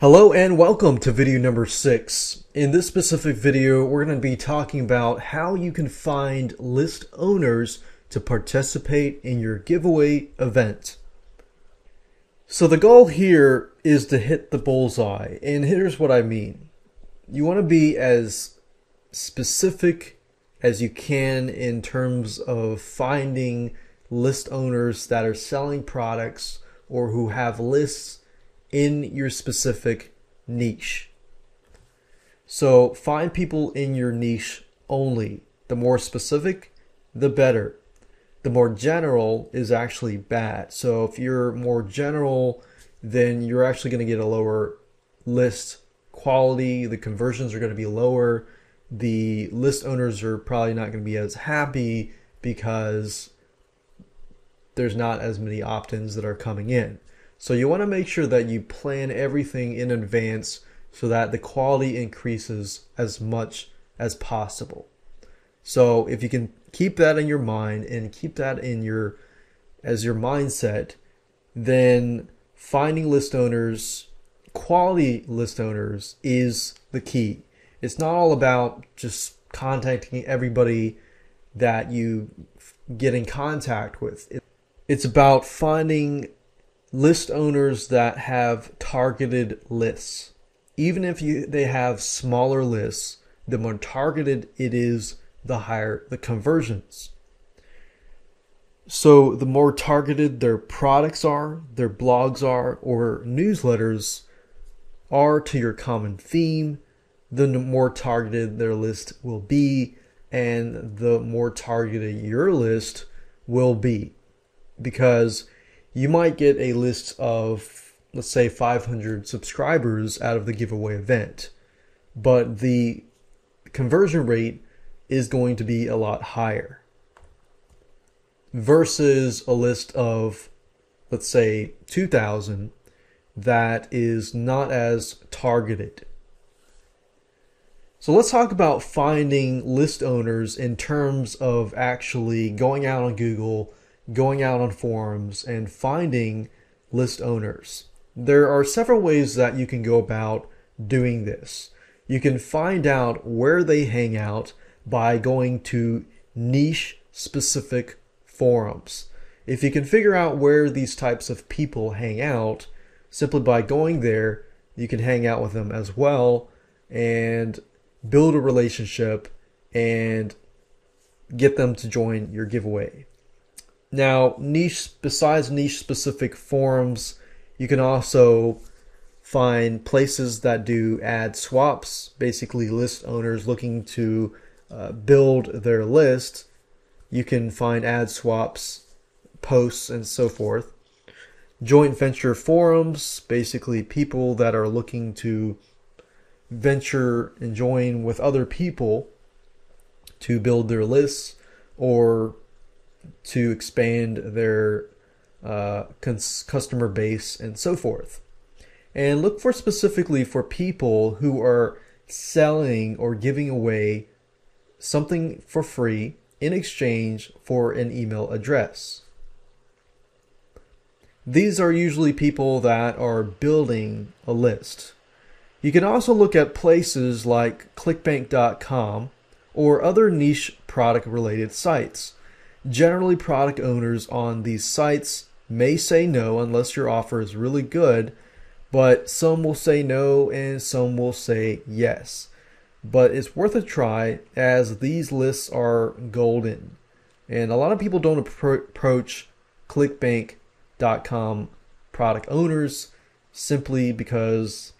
Hello and welcome to video number six. In this specific video, we're going to be talking about how you can find list owners to participate in your giveaway event. So the goal here is to hit the bullseye, and here's what I mean. You want to be as specific as you can in terms of finding list owners that are selling products or who have lists in your specific niche. So find people in your niche only. The more specific, the better. The more general is actually bad. So if you're more general, then you're actually going to get a lower list quality. The conversions are going to be lower. The list owners are probably not going to be as happy because there's not as many opt-ins that are coming in. So you want to make sure that you plan everything in advance so that the quality increases as much as possible. So if you can keep that in your mind and keep that in your as your mindset, then finding list owners, quality list owners is the key. It's not all about just contacting everybody that you get in contact with. It's about finding list owners that have targeted lists. Even if you they have smaller lists, the more targeted it is, the higher the conversions. So the more targeted their products are, their blogs are, or newsletters are to your common theme, the more targeted their list will be, and the more targeted your list will be because you might get a list of, let's say, 500 subscribers out of the giveaway event, but the conversion rate is going to be a lot higher versus a list of, let's say, 2,000 that is not as targeted. So let's talk about finding list owners in terms of actually going out on Google going out on forums and finding list owners. There are several ways that you can go about doing this. You can find out where they hang out by going to niche specific forums. If you can figure out where these types of people hang out, simply by going there, you can hang out with them as well and build a relationship and get them to join your giveaway. Now, niche besides niche specific forums, you can also find places that do ad swaps, basically list owners looking to uh, build their list. You can find ad swaps, posts, and so forth. Joint venture forums, basically people that are looking to venture and join with other people to build their lists or to expand their uh, customer base and so forth. And look for specifically for people who are selling or giving away something for free in exchange for an email address. These are usually people that are building a list. You can also look at places like clickbank.com or other niche product related sites Generally, product owners on these sites may say no unless your offer is really good, but some will say no and some will say yes. But it's worth a try as these lists are golden. And a lot of people don't approach clickbank.com product owners simply because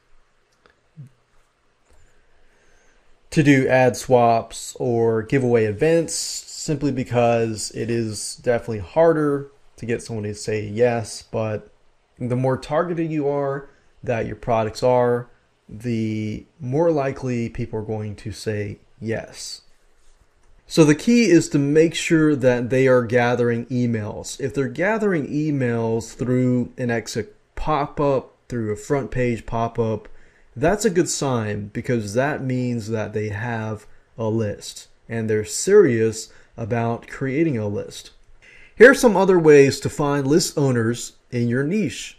to do ad swaps or giveaway events simply because it is definitely harder to get someone to say yes, but the more targeted you are that your products are, the more likely people are going to say yes. So the key is to make sure that they are gathering emails. If they're gathering emails through an exit pop up, through a front page pop up, that's a good sign because that means that they have a list and they're serious about creating a list. Here are some other ways to find list owners in your niche.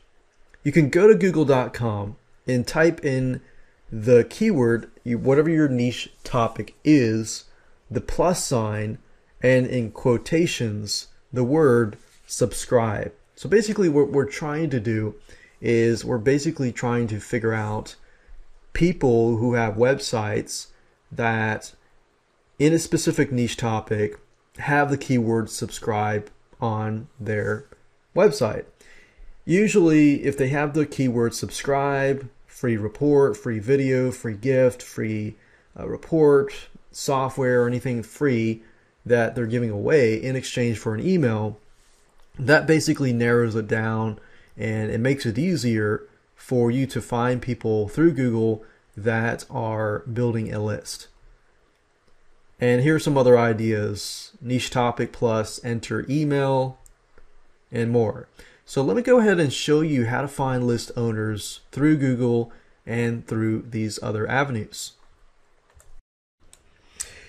You can go to google.com and type in the keyword, whatever your niche topic is, the plus sign, and in quotations, the word subscribe. So basically, what we're trying to do is we're basically trying to figure out people who have websites that in a specific niche topic have the keyword subscribe on their website. Usually, if they have the keyword subscribe, free report, free video, free gift, free uh, report, software, or anything free that they're giving away in exchange for an email, that basically narrows it down and it makes it easier for you to find people through Google that are building a list. And here's some other ideas niche topic plus enter email and more. So let me go ahead and show you how to find list owners through Google and through these other avenues.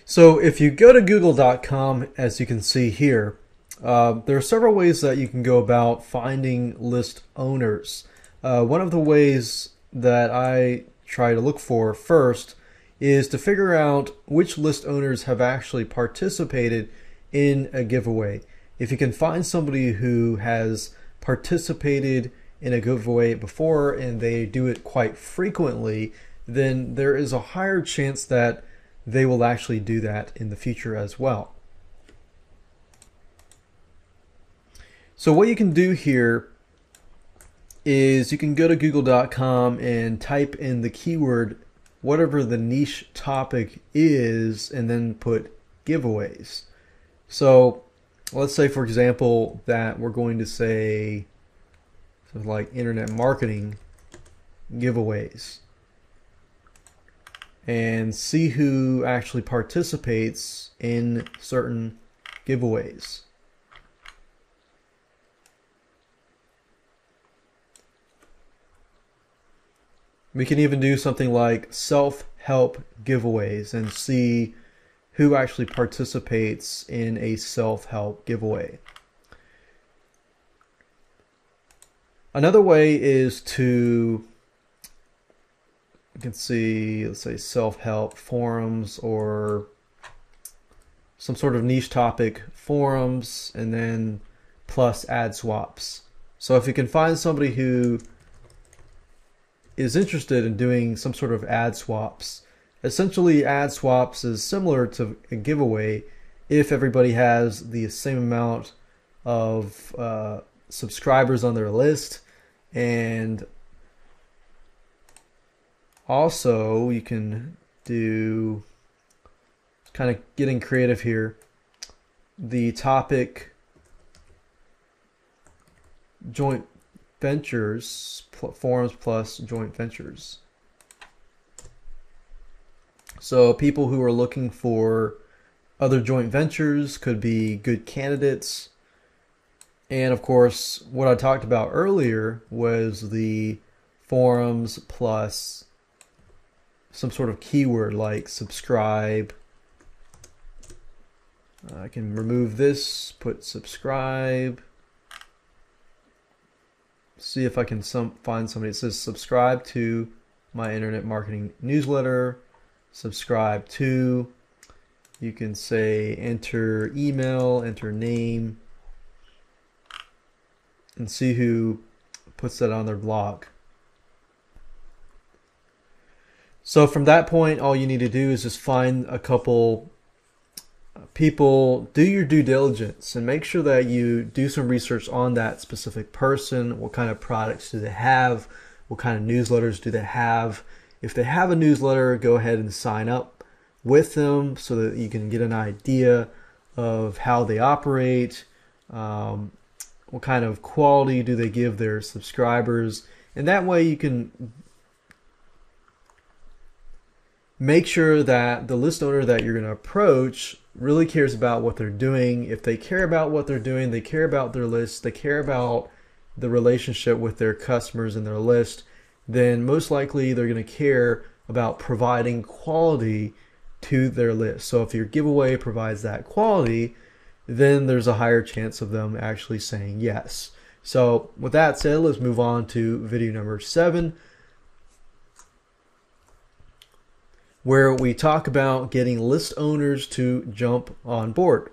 So if you go to google.com, as you can see here, uh, there are several ways that you can go about finding list owners. Uh, one of the ways that I try to look for first is to figure out which list owners have actually participated in a giveaway. If you can find somebody who has participated in a giveaway before and they do it quite frequently, then there is a higher chance that they will actually do that in the future as well. So what you can do here is you can go to google.com and type in the keyword whatever the niche topic is and then put giveaways. So let's say for example that we're going to say something like internet marketing giveaways and see who actually participates in certain giveaways. We can even do something like self-help giveaways and see who actually participates in a self-help giveaway. Another way is to you can see let's say self-help forums or some sort of niche topic forums and then plus ad swaps. So if you can find somebody who is interested in doing some sort of ad swaps. Essentially, ad swaps is similar to a giveaway if everybody has the same amount of uh, subscribers on their list and also you can do kind of getting creative here the topic joint ventures, forums plus joint ventures. So people who are looking for other joint ventures could be good candidates. And of course, what I talked about earlier was the forums plus some sort of keyword like subscribe. I can remove this, put subscribe see if I can some find somebody that says subscribe to my internet marketing newsletter, subscribe to. You can say enter email, enter name, and see who puts that on their blog. So from that point, all you need to do is just find a couple people do your due diligence and make sure that you do some research on that specific person. What kind of products do they have? What kind of newsletters do they have? If they have a newsletter, go ahead and sign up with them so that you can get an idea of how they operate, um, what kind of quality do they give their subscribers, and that way you can make sure that the list owner that you're going to approach really cares about what they're doing. If they care about what they're doing, they care about their list, they care about the relationship with their customers and their list, then most likely they're going to care about providing quality to their list. So if your giveaway provides that quality, then there's a higher chance of them actually saying yes. So with that said, let's move on to video number seven. Where we talk about getting list owners to jump on board.